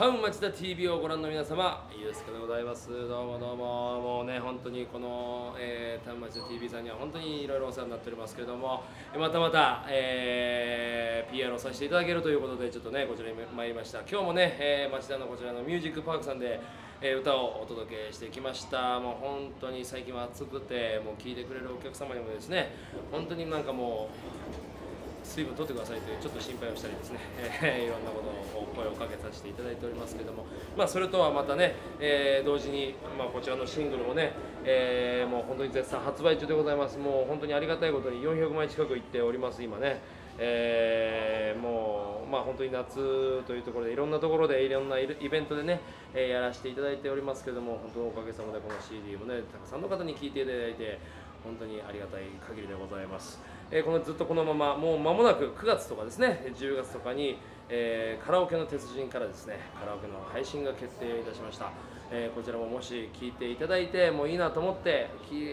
タウン町田 TV をご覧の皆様ゆうすけでございます。どうもどうも。もうね本当にこの、えー、タウン町田 TV さんには本当にいろいろお世話になっておりますけれどもまたまた、えー、PR をさせていただけるということでちょっとねこちらに参りました。今日もね、えー、町田のこちらのミュージックパークさんでえ歌をお届けしてきました。もう本当に最近は暑くてもう聴いてくれるお客様にもですね本当になんかもう水分取ってくださいというちょっと心配をしたりですね、えー、いろんなことを声をかけさせていただいておりますけども、まあ、それとはまたね、えー、同時に、まあ、こちらのシングルもね、えー、もう本当に絶賛発売中でございます。もう本当にありがたいことに400枚近くいっております今ね、えー、もう、まあ、本当に夏というところでいろんなところでいろんなイベントでね、え、やらせていただいておりますけども本当おかげさまでこの CD もねたくさんの方に聴いていただいて本当にありがたい限りでございます、え、このずっとこのままもう間もなく9月とかですね10月とかに、えー、カラオケの鉄人からですねカラオケの配信が決定いたしました。えー、こちらももし聴いていただいてもういいなと思って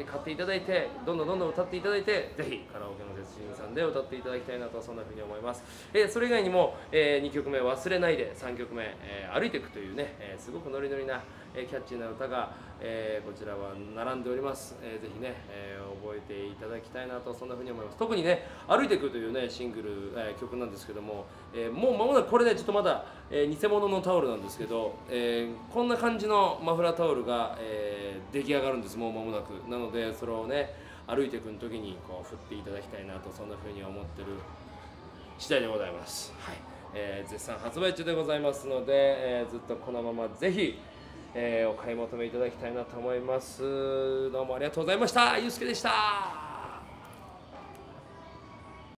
買っていただいてどんどんどんどん歌っていただいてぜひカラオケの鉄人さんで歌っていただきたいなとそんなふうに思います、えー、それ以外にも、え、2曲目「忘れないで」3曲目「え歩いていく」というね、えすごくノリノリな、えキャッチーな歌が、えこちらは並んでおります、えー、ぜひね、え覚えていただきたいなとそんなふうに思います。特にね「歩いていく」というねシングル、え曲なんですけども、えもう間もなくこれねちょっとまだ、え偽物のタオルなんですけど、えこんな感じのマフラータオルが、えー、出来上がるんです。もう間もなく。なのでそれをね歩いていく時にこう振っていただきたいなとそんな風に思ってる次第でございます、はい。えー、絶賛発売中でございますので、えー、ずっとこのままぜひ、えー、お買い求めいただきたいなと思います。どうもありがとうございました。ゆうすけでした。